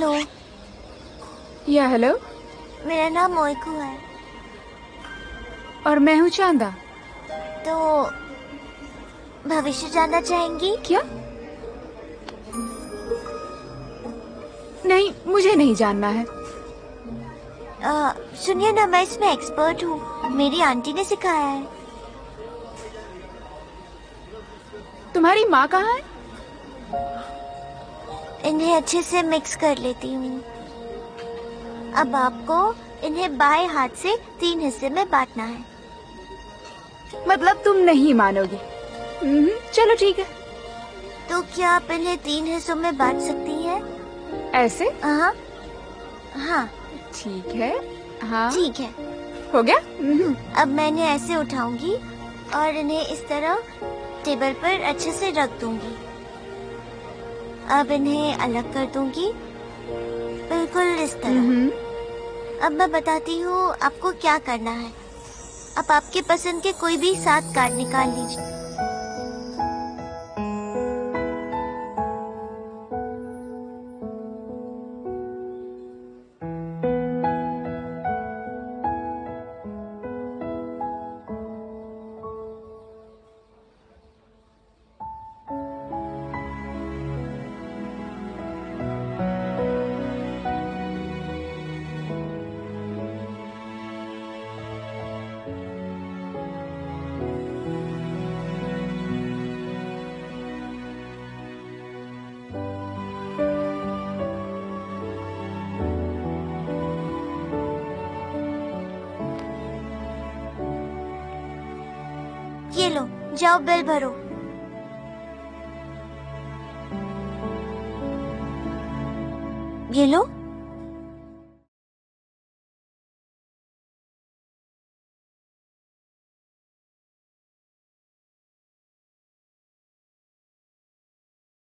Hello. या hello. मेरा नाम मोइकू है। और मैं हूँ चांदा। तो भविष्य जानना चाहेंगी? क्या? नहीं मुझे नहीं जानना है। सुनिए ना मैं इसमें एक्सपर्ट हूँ। मेरी आंटी ने सिखाया है। तुम्हारी माँ कहाँ है? इन्हें अच्छे से मिक्स कर लेती हूँ। अब आपको इन्हें बाएँ हाथ से तीन हिस्से में बांटना है। मतलब तुम नहीं मानोगे। हम्म, चलो ठीक है। तो क्या आप इन्हें तीन हिस्सों में बांट सकती हैं? ऐसे? हाँ हाँ। ठीक है हाँ। ठीक है। हो गया? हम्म, अब मैंने ऐसे उठाऊँगी और इन्हें इस तरह टेबल पर अच्छे से रख दूँगी। अब इन्हें अलग कर दूँगी। बिल्कुल इस तरह। अब मैं बताती हूँ आपको क्या करना है। अब आपके पसंद के कोई भी सात कार्ड निकाल लीजिए। ये लो जाओ बिल भरो। ये लो।